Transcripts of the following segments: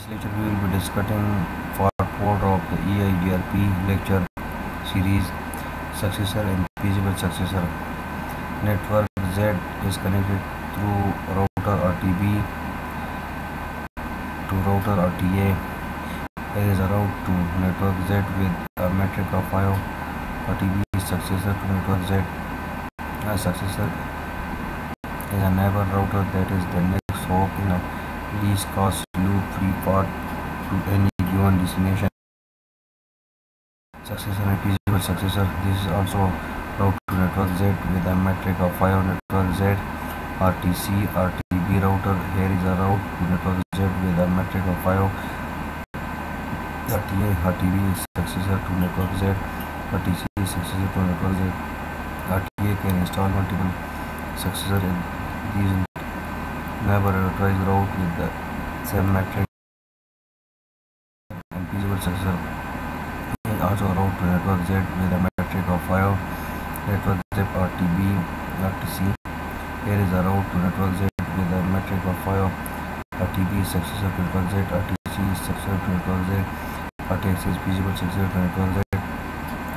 this lecture we will be discussing part 4 of the EIGRP lecture series successor and feasible successor. Network Z is connected through router RTB to router RTA. There is a route to network Z with a metric of 5. RTB is successor to network Z. A successor is a neighbor router that is the next hop in a least cost loop free path to any given destination. Successor and feasible successor. This is also route to network Z with a metric of 5 network Z. RTC RTB router. Here is a route to network Z with a metric of 5. RTA RTB is successor to network Z. RTC is successor to network Z. RTA can install multiple successor in these never advertise route with the same metric. And feasible successor is also route to network Z with a metric of 5 network Z RTB RTC here is a route to network Z with a metric of 5 RTB is successor to network Z. RTC is successor to network Z. RTX is feasible successor to network Z.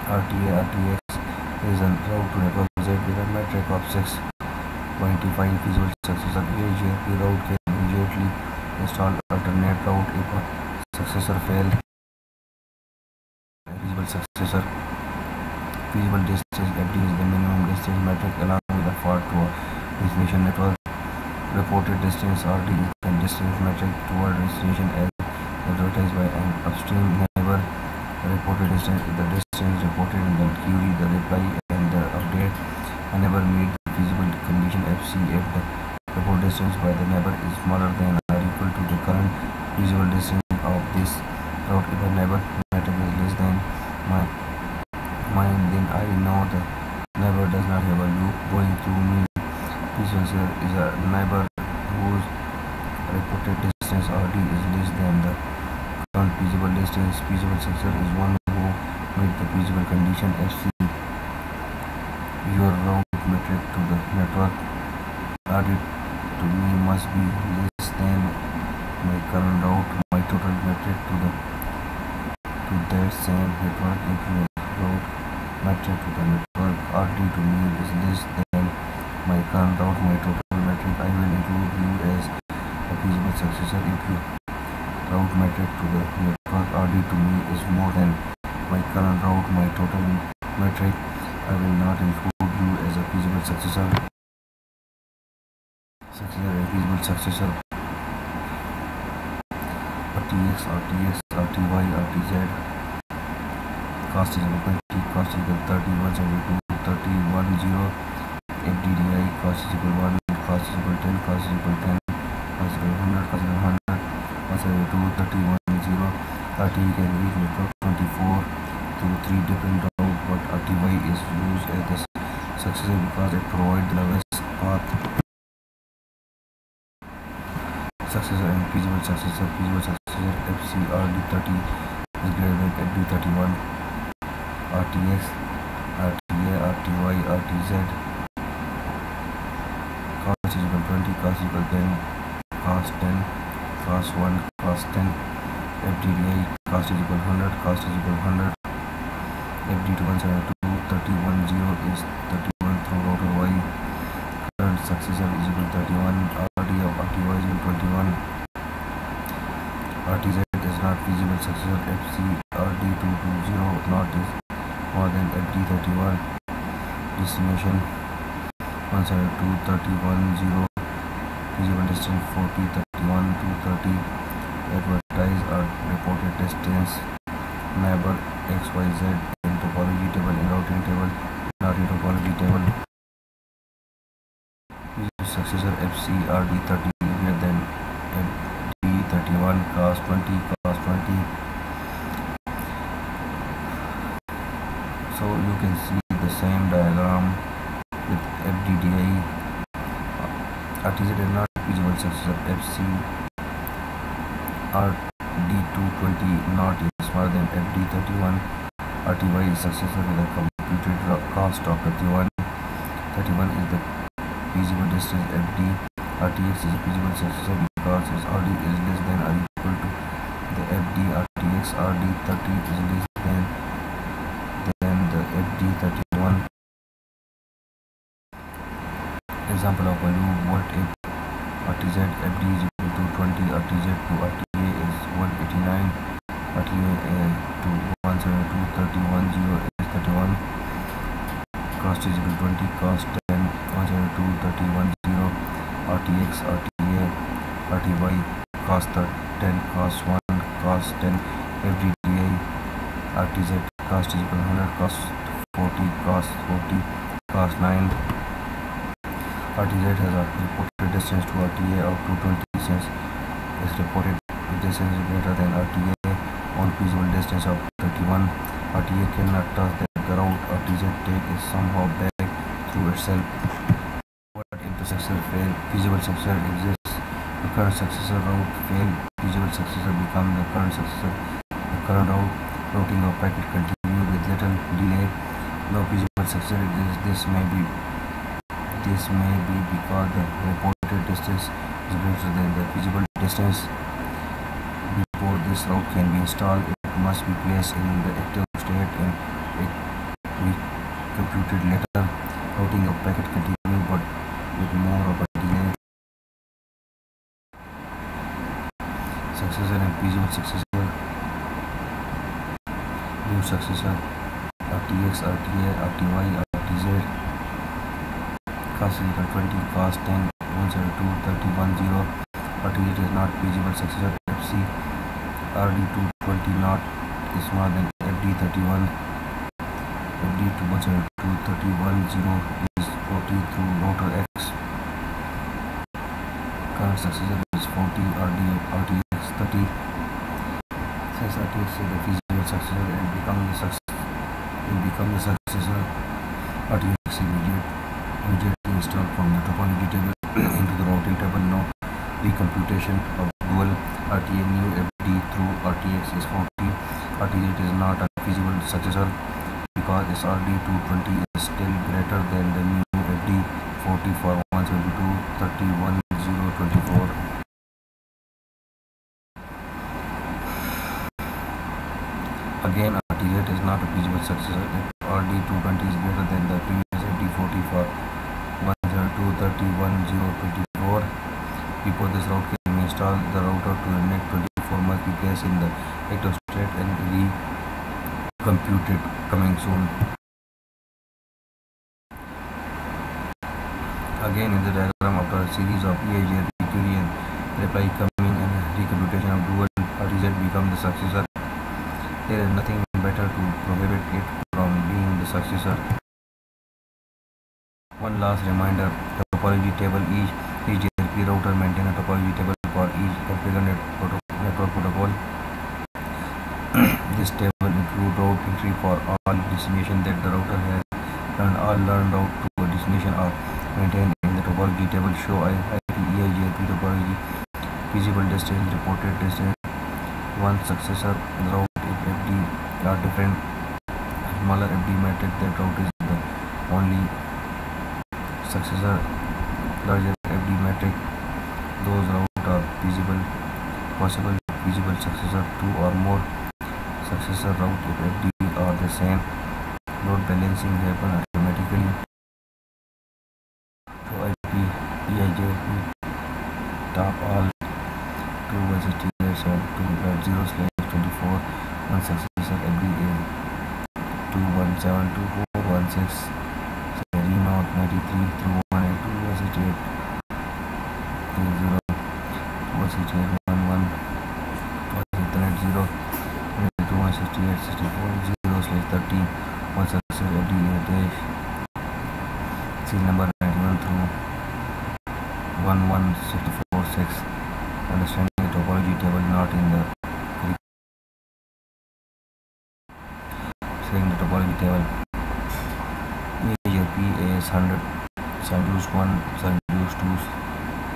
RTA RTX is a route to network Z with a metric of 6 define feasible successor EIGRP route can immediately install alternate route if a successor fail. Feasible successor feasible distance FD is the minimum distance metric along with the fault to a destination network. Reported distance is the distance metric toward destination as advertised by an upstream neighbor. Reported distance is the distance reported in the query, the reply and the update. A neighbor meet feasible FC if the report distance by the neighbor is smaller than or equal to the current feasible distance of this route if the neighbor metric is less than my mine then I know the neighbor does not have a loop going through me. Feasible is a neighbor whose reported distance RD is less than the current feasible distance. Feasible successor is one who meet the feasible condition FC. Your route metric to the network added to me must be less than my current route. My total metric to the to that same network your route metric to the network RD to me is less than my current route. My total metric I will include you as a feasible successor if you route metric to the network RD to me is more than my current route. My total metric I will not include you as a feasible successor. Successor and feasible successor. RTX, RTX, RTY, RTZ. Cost is equal to cost is equal 30, 172, 30, 10. FDDI cost is equal 1, cost is equal 10, cost is equal 10, cost is equal 100, cost is equal 100, cost is equal 2, 30, 10. RTE can reach network 24 through 3 different routes, but RTY is used as the successor because it provides the lowest path. Successor and feasible successor, feasible successor FCRD30 is greater than FD31, RTX, RTA, RTY, RTZ. Cost is equal 20, cost is equal 10, cost 10, cost 1, cost 10. FDDI cost is equal 100, cost is equal 100. FD to 172, 3010 is 31 through router Y. Current successor is equal 31. RD of RTY is equal 21. RTZ is not feasible successor. FC RD220 not is more than FD31. Destination 172, 3010. Feasible distance 40, 31 to 30. Advertise or reported distance. Neighbor XYZ in topology table in routing table, not in topology table. Successor FCRD30 greater than FD31 cos 20 cos 20. So you can see the same diagram with FDDI. RTZ is not feasible successor FC RD220 not is smaller than FD31. RTY is successor with a computed cost of 31. 31 is the feasible distance FD. RTX is a feasible successor because its RD is less than or equal to the FD RTX RD30 is less than, than the FD31. Example of value volt if RTZ FD is equal to 20, RTZ to RTA is 189, RTA to 172, 31, 0 is 31, cost is equal to 20, cost 10, 172, 31, 0, RTX, RTA, RTY, cost 10, cost 1, cost 10, FDDI, RTZ, cost is equal 100, cost 40, cost 40, cost 9, RTZ has a reported distance to RTA of 220 since its reported distance is greater than RTA on feasible distance of 31. RTA cannot touch the route RTZ take is somehow back through itself. What fail? Feasible successor exists. The current successor route fail. Feasible successor become the current successor. The current route routing of packet continue with little delay. No feasible successor exists. This may be this may be because the reported distance is greater than the feasible distance. Before this route can be installed, it must be placed in the active state and it be computed later. Routing of packet continue but with more of a Successor and feasible successor. New successor. RTX, RTA, RTY, RTZ cost is 20 cost 10 102 31 0 is not feasible successor fc rd220 not is smaller than fd31 fd2 31 0 is 40 through rotor x current successor is 40 rd rtx 30 since rtx is the feasible successor and become the successor will become the successor but rtx immediate immediate installed from the topology table into the routing table. Now recomputation of dual RTA FD through RTX is 40. RTX is not a feasible successor because SRD220 is still greater than the new FD 40 for 172 31 024. Again, RTZ is not a feasible successor. If RD220 is greater than the previous FD40 for 231.024 before this route can be installed the router to the net 24 must be in the active state and recomputed coming soon. Again in the diagram after a series of EIJ requery and reply coming and recomputation of dual RTZ become the successor there is nothing better to prohibit it from being the successor one last reminder, the topology table each each ERP router maintain a topology table for each configured network protocol. this table includes route entry for all destination that the router has learned. All learned route to a destination are maintained in the topology table. Show IP, EIGRP topology, feasible distance, reported distance, one successor route are different. Smaller FD metric that route is the only successor larger FD metric those routes are feasible possible feasible successor two or more successor route if FD are the same load balancing happen automatically so IP EIJP top all two versus and two zero slash twenty four one successor 172416 Seri North 93 through 182 was it 80 was it 811 was it 30 22 168 64 0 slash 13 was success at the seal number 91 through 1164 selling the table P S hundred sandwiches one sandwiches two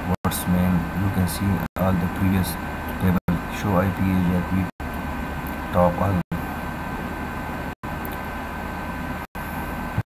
words man you can see all the previous table show I P uh top all